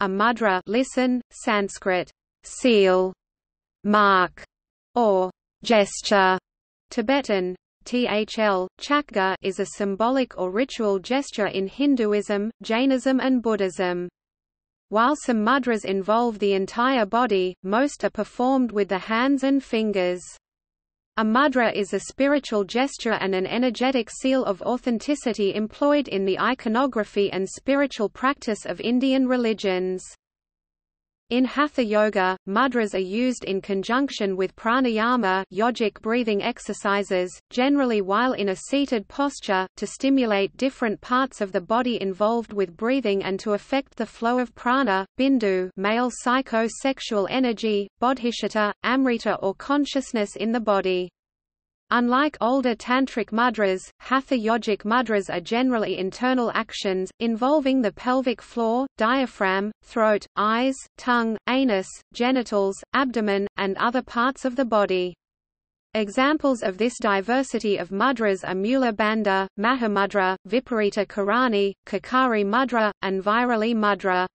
a mudra listen, Sanskrit, seal, mark, or gesture, Tibetan, thl, chakga is a symbolic or ritual gesture in Hinduism, Jainism and Buddhism. While some mudras involve the entire body, most are performed with the hands and fingers. A mudra is a spiritual gesture and an energetic seal of authenticity employed in the iconography and spiritual practice of Indian religions. In Hatha Yoga, mudras are used in conjunction with pranayama yogic breathing exercises, generally while in a seated posture, to stimulate different parts of the body involved with breathing and to affect the flow of prana, bindu male psycho-sexual energy, bodhicitta, amrita or consciousness in the body. Unlike older tantric mudras, hatha yogic mudras are generally internal actions, involving the pelvic floor, diaphragm, throat, eyes, tongue, anus, genitals, abdomen, and other parts of the body. Examples of this diversity of mudras are Mula Bandha, Mahamudra, Viparita Karani, Khechari Mudra, and Vajroli Mudra.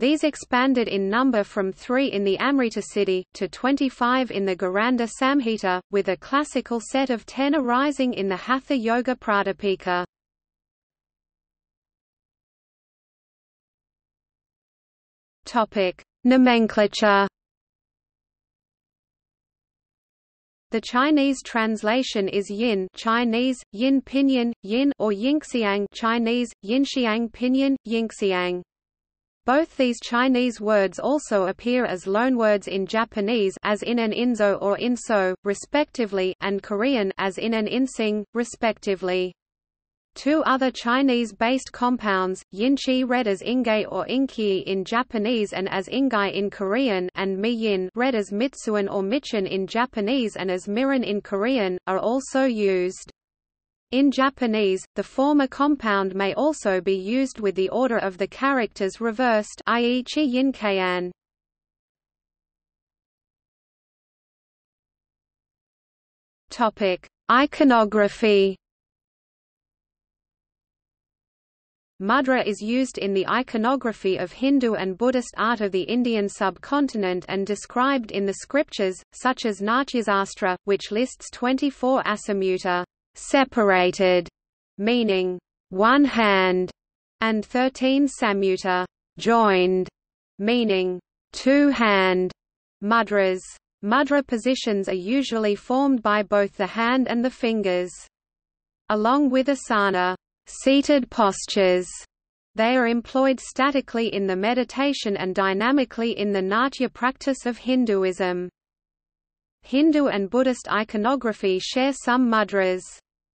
These expanded in number from three in the Amritasiddhi, to 25 in the Gheranda Samhita, with a classical set of ten arising in the Hatha Yoga Pradipika. Nomenclature The Chinese translation is yin Chinese, yin pinyin, yin or yingxiang Chinese, yinxiang pinyin, yingxiang. Both these Chinese words also appear as loanwords in Japanese as in an inzo or inso, respectively, and Korean as in an insing, respectively. Two other Chinese-based compounds, yinchi read as inge or inki in Japanese and as ingai in Korean and miyin read as mitsuan or michin in Japanese and as mirin in Korean, are also used. In Japanese, the former compound may also be used with the order of the characters reversed i.e. chi yin keian. Topic: Iconography. Mudra is used in the iconography of Hindu and Buddhist art of the Indian subcontinent and described in the scriptures, such as Natyasastra, which lists 24 asamutta separated, meaning one hand, and 13 samutta joined, meaning two hand mudras. Mudra positions are usually formed by both the hand and the fingers. Along with asana seated postures, they are employed statically in the meditation and dynamically in the natya practice of Hinduism. Hindu and Buddhist iconography share some mudras.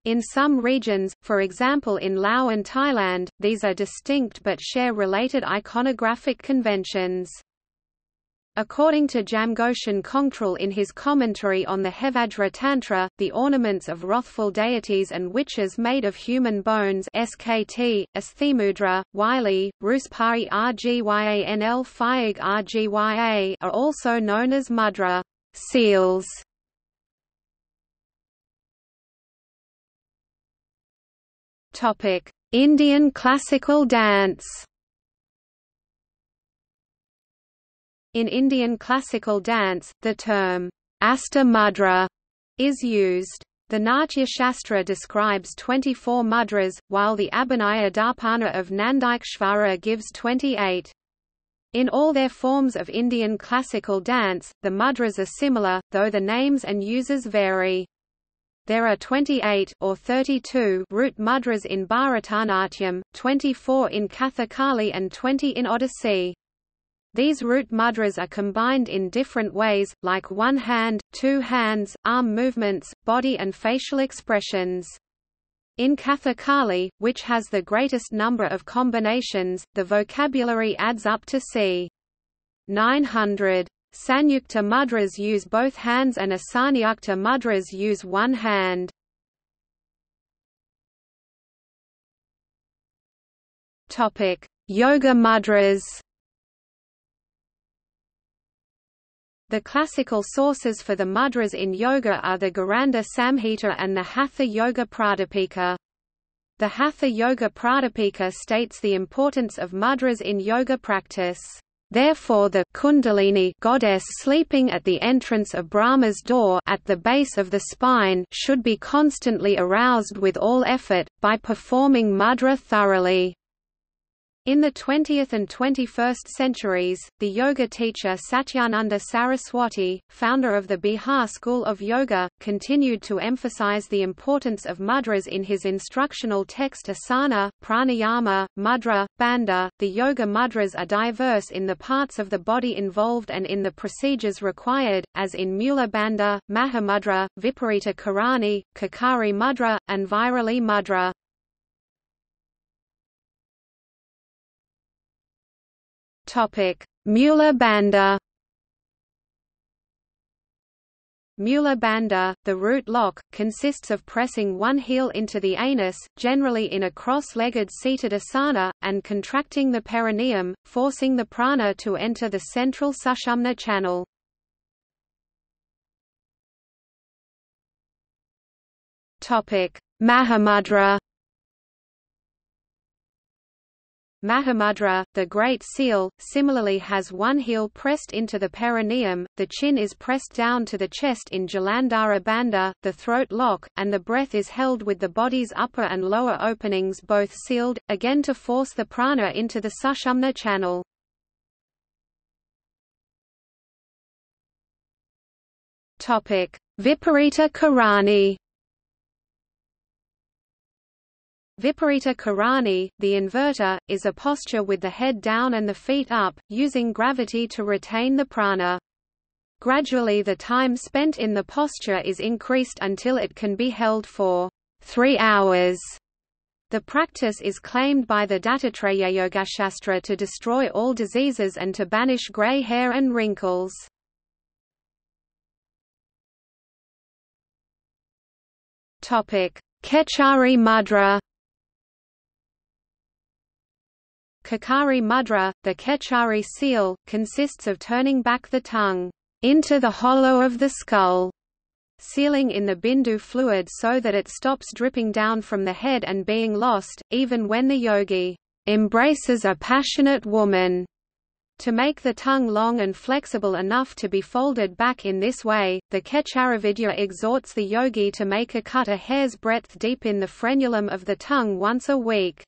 In some regions, for example in Laos and Thailand, these are distinct but share related iconographic conventions. According to Jamgön Kongtrul in his commentary on the Hevajra Tantra, the ornaments of wrathful deities and witches made of human bones SKT, Asthimudra, Wylie, Ruspari Rgyanl Phayag Rgya are also known as mudra seals. Topic: Indian classical dance. In Indian classical dance, the term Hasta Mudra is used. The Natya Shastra describes 24 mudras, while the Abhinaya Darpana of Nandikeshvara gives 28. In all their forms of Indian classical dance, the mudras are similar, though the names and uses vary. There are 28 or 32 root mudras in Bharatanatyam, 24 in Kathakali and 20 in Odissi. These root mudras are combined in different ways, like one hand, two hands, arm movements, body and facial expressions. In Kathakali, which has the greatest number of combinations, the vocabulary adds up to c. 900. Sanyukta mudras use both hands and asanyukta mudras use one hand. Topic: Yoga mudras. The classical sources for the mudras in yoga are the Gheranda Samhita and the Hatha Yoga Pradipika. The Hatha Yoga Pradipika states the importance of mudras in yoga practice. Therefore the Kundalini goddess sleeping at the entrance of Brahma's door at the base of the spine should be constantly aroused with all effort, by performing mudra thoroughly. In the 20th and 21st centuries, the yoga teacher Satyananda Saraswati, founder of the Bihar School of Yoga, continued to emphasize the importance of mudras in his instructional text Asana, Pranayama, Mudra, Bandha. The yoga mudras are diverse in the parts of the body involved and in the procedures required, as in Mula Bandha, Mahamudra, Viparita Karani, Khechari Mudra, and Vajroli Mudra. Mula Bandha, the root lock, consists of pressing one heel into the anus, generally in a cross-legged seated asana, and contracting the perineum, forcing the prana to enter the central sushumna channel. Mahamudra Mahamudra, the Great Seal, similarly has one heel pressed into the perineum, the chin is pressed down to the chest in Jalandhara Bandha, the throat lock, and the breath is held with the body's upper and lower openings both sealed, again to force the prana into the sushumna channel. Viparita Karani Viparita Karani, the inverter, is a posture with the head down and the feet up, using gravity to retain the prana. Gradually the time spent in the posture is increased until it can be held for three hours. The practice is claimed by the Dattatreya Yogashastra to destroy all diseases and to banish grey hair and wrinkles. Kechari Mudra Khechari mudra, the Kechari seal, consists of turning back the tongue into the hollow of the skull, sealing in the bindu fluid so that it stops dripping down from the head and being lost, even when the yogi embraces a passionate woman. To make the tongue long and flexible enough to be folded back in this way, the Khecharavidya exhorts the yogi to make a cut a hair's breadth deep in the frenulum of the tongue once a week.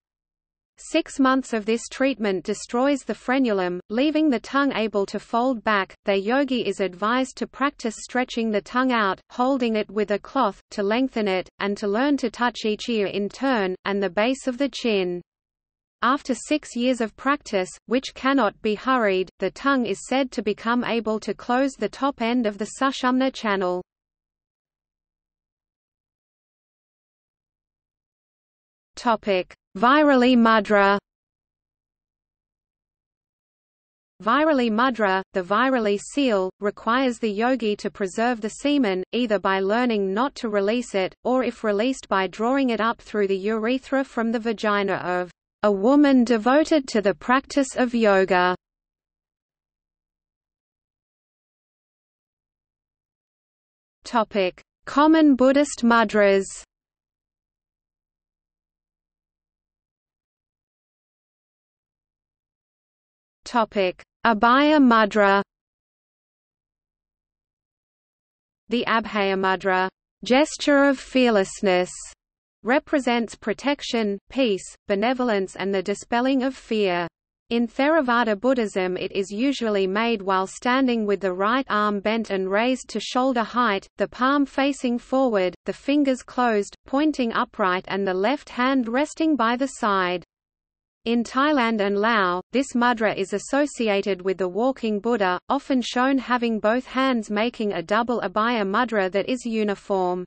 Six months of this treatment destroys the frenulum, leaving the tongue able to fold back. The yogi is advised to practice stretching the tongue out, holding it with a cloth, to lengthen it, and to learn to touch each ear in turn, and the base of the chin. After six years of practice, which cannot be hurried, the tongue is said to become able to close the top end of the sushumna channel. Topic: Vajroli mudra. Vajroli mudra, the vajroli seal, requires the yogi to preserve the semen, either by learning not to release it, or if released by drawing it up through the urethra from the vagina of a woman devoted to the practice of yoga. Common Buddhist mudras Abhaya Mudra. The Abhaya Mudra, gesture of fearlessness, represents protection, peace, benevolence and the dispelling of fear. In Theravada Buddhism it is usually made while standing with the right arm bent and raised to shoulder height, the palm facing forward, the fingers closed, pointing upright and the left hand resting by the side. In Thailand and Laos, this mudra is associated with the walking Buddha, often shown having both hands making a double abhaya mudra that is uniform.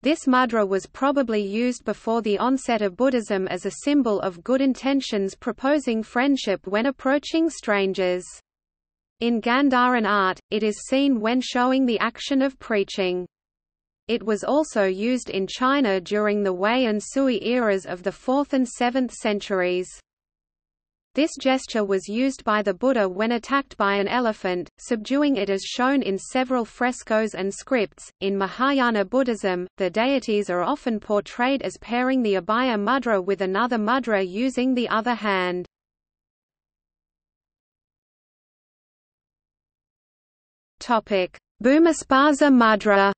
This mudra was probably used before the onset of Buddhism as a symbol of good intentions proposing friendship when approaching strangers. In Gandharan art, it is seen when showing the action of preaching. It was also used in China during the Wei and Sui eras of the 4th and 7th centuries. This gesture was used by the Buddha when attacked by an elephant, subduing it as shown in several frescoes and scripts. In Mahayana Buddhism, the deities are often portrayed as pairing the Abhaya mudra with another mudra using the other hand. Topic: mudra.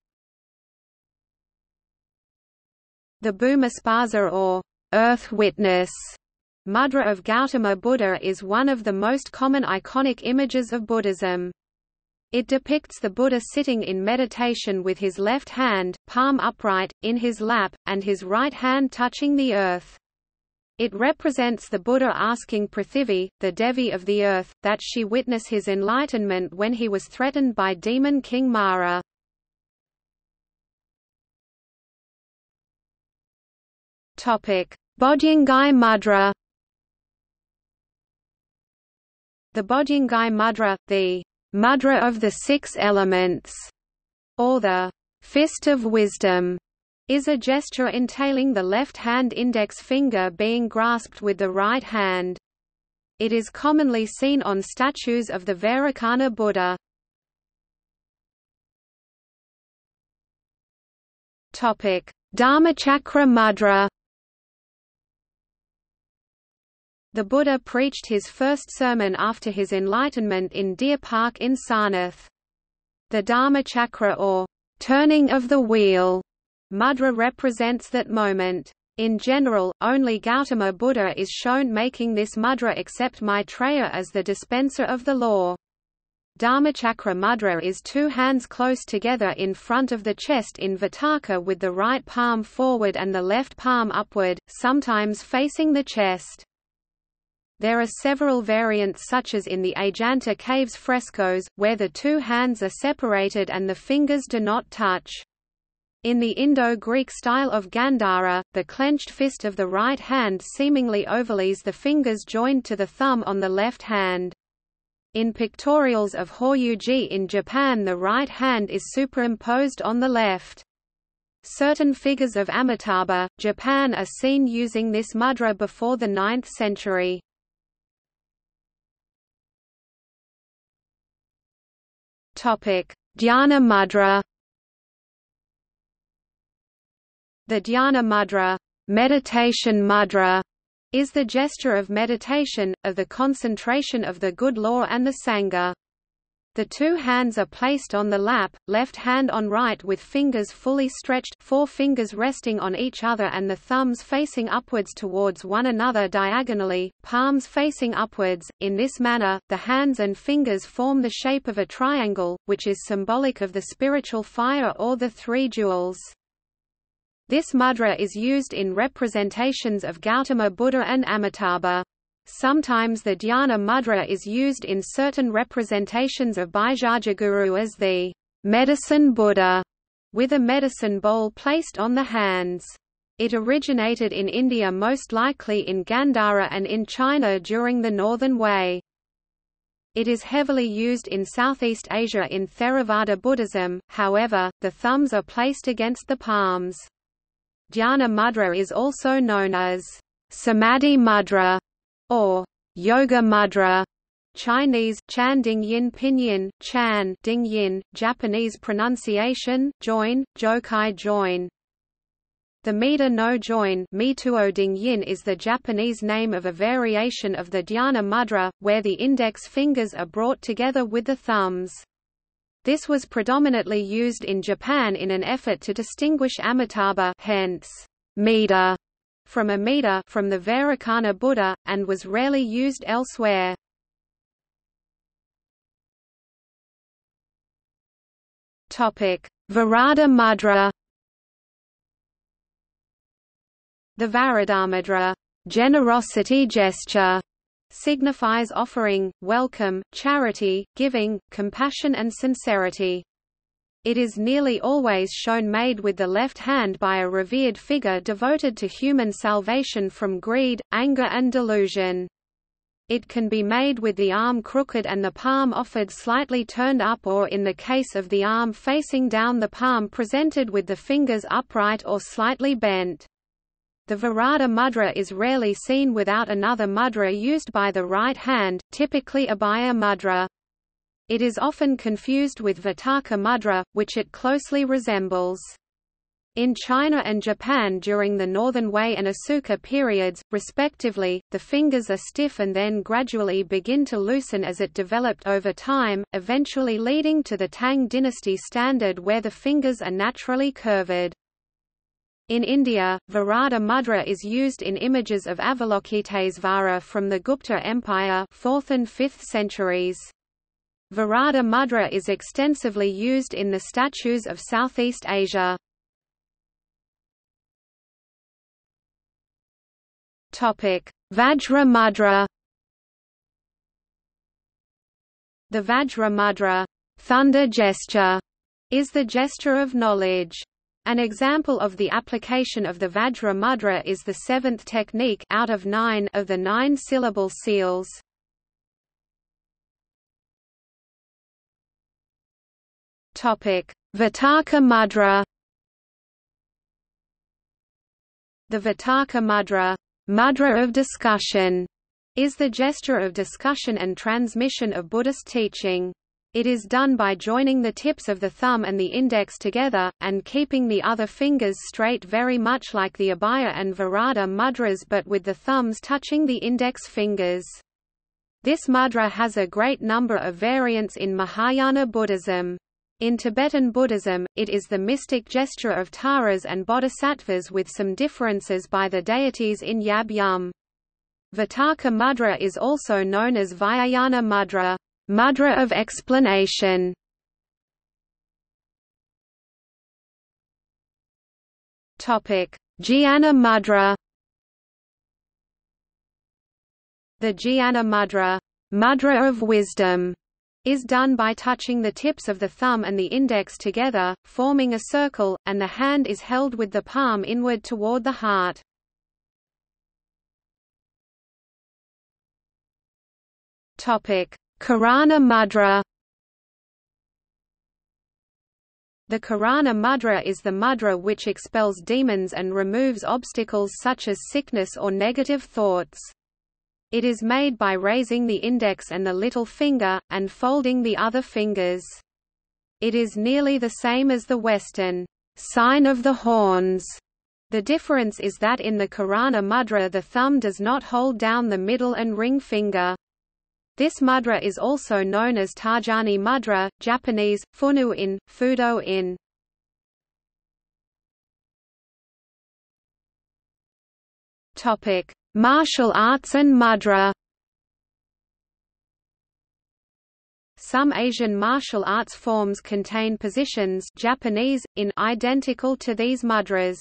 The Bhumisparsha or earth witness Mudra of Gautama Buddha is one of the most common iconic images of Buddhism. It depicts the Buddha sitting in meditation with his left hand, palm upright, in his lap, and his right hand touching the earth. It represents the Buddha asking Prithivi, the Devi of the earth, that she witness his enlightenment when he was threatened by demon king Mara. Bodhyangi Mudra The Bodhyangi mudra, the mudra of the six elements, or the fist of wisdom, is a gesture entailing the left hand index finger being grasped with the right hand. It is commonly seen on statues of the Vairocana Buddha. Dharmachakra mudra The Buddha preached his first sermon after his enlightenment in Deer Park in Sarnath. The Dharma Chakra or turning of the wheel mudra represents that moment. In general, only Gautama Buddha is shown making this mudra except Maitreya as the dispenser of the law. Dharmachakra mudra is two hands close together in front of the chest in Vitarka with the right palm forward and the left palm upward, sometimes facing the chest. There are several variants such as in the Ajanta Caves frescoes, where the two hands are separated and the fingers do not touch. In the Indo-Greek style of Gandhara, the clenched fist of the right hand seemingly overlays the fingers joined to the thumb on the left hand. In pictorials of Horyuji in Japan the right hand is superimposed on the left. Certain figures of Amitabha, Japan are seen using this mudra before the 9th century. Dhyana Mudra. The Dhyana Mudra, meditation mudra, is the gesture of meditation, of the concentration of the good law and the sangha. The two hands are placed on the lap, left hand on right with fingers fully stretched four fingers resting on each other and the thumbs facing upwards towards one another diagonally, palms facing upwards. In this manner, the hands and fingers form the shape of a triangle, which is symbolic of the spiritual fire or the three jewels. This mudra is used in representations of Gautama Buddha and Amitabha. Sometimes the dhyana mudra is used in certain representations of Bhaisajyaguru as the medicine Buddha, with a medicine bowl placed on the hands. It originated in India most likely in Gandhara and in China during the Northern Wei. It is heavily used in Southeast Asia in Theravada Buddhism, however, the thumbs are placed against the palms. Dhyana mudra is also known as Samadhi mudra or Yoga Mudra, Chinese Chan Ding Yin Pinyin, Chan Ding Yin, Japanese pronunciation Join, Jokai Join. The Mida no Join Mituo Ding Yin is the Japanese name of a variation of the Dhyana Mudra, where the index fingers are brought together with the thumbs. This was predominantly used in Japan in an effort to distinguish Amitabha hence, Mida from Amida from the Vairocana Buddha, and was rarely used elsewhere. Varada mudra The Varadamudra generosity gesture signifies offering, welcome, charity, giving, compassion and sincerity. It is nearly always shown made with the left hand by a revered figure devoted to human salvation from greed, anger and delusion. It can be made with the arm crooked and the palm offered slightly turned up or in the case of the arm facing down the palm presented with the fingers upright or slightly bent. The Varada mudra is rarely seen without another mudra used by the right hand, typically Abhaya mudra. It is often confused with Vitarka mudra, which it closely resembles. In China and Japan during the Northern Wei and Asuka periods, respectively, the fingers are stiff and then gradually begin to loosen as it developed over time, eventually leading to the Tang dynasty standard where the fingers are naturally curved. In India, Varada mudra is used in images of Avalokitesvara from the Gupta Empire 4th and 5th centuries. Varada mudra is extensively used in the statues of Southeast Asia. Vajra mudra The Vajra mudra thunder gesture, is the gesture of knowledge. An example of the application of the Vajra mudra is the seventh technique out of, nine of the nine-syllable seals. Topic: Vitarka mudra. The Vitarka mudra, mudra of discussion, is the gesture of discussion and transmission of Buddhist teaching. It is done by joining the tips of the thumb and the index together, and keeping the other fingers straight very much like the Abhaya and Varada mudras but with the thumbs touching the index fingers. This mudra has a great number of variants in Mahayana Buddhism. In Tibetan Buddhism, it is the mystic gesture of Taras and Bodhisattvas with some differences by the deities in Yab Yum. Vitarka mudra is also known as Vyakhyana mudra mudra of explanation. Topic: Jnana mudra. The Jnana mudra, mudra of wisdom, is done by touching the tips of the thumb and the index together, forming a circle, and the hand is held with the palm inward toward the heart. Topic: Karana mudra The Karana mudra is the mudra which expels demons and removes obstacles such as sickness or negative thoughts. It is made by raising the index and the little finger, and folding the other fingers. It is nearly the same as the Western sign of the horns. The difference is that in the Karana mudra the thumb does not hold down the middle and ring finger. This mudra is also known as Tarjani mudra, Japanese, Funu in, Fudo in. Topic: Martial arts and mudra. Some Asian martial arts forms contain positions Japanese, in identical to these mudras.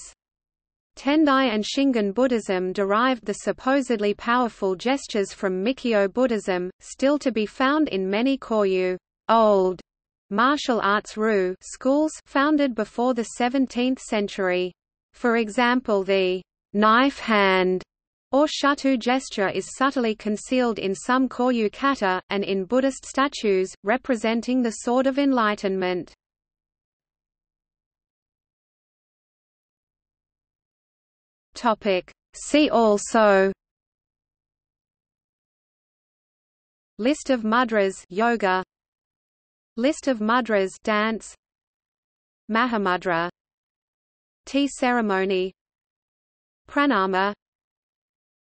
Tendai and Shingon Buddhism derived the supposedly powerful gestures from Mikyo Buddhism, still to be found in many Koryu old martial arts ryu schools founded before the 17th century. For example the knife hand or shuto gesture is subtly concealed in some Koryu kata, and in Buddhist statues, representing the Sword of Enlightenment. See also List of mudras yoga. List of mudras dance. Mahamudra. Tea ceremony. Pranama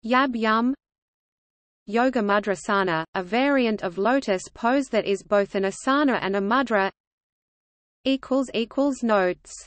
Yab Yum Yoga Mudrasana, a variant of lotus pose that is both an asana and a mudra Notes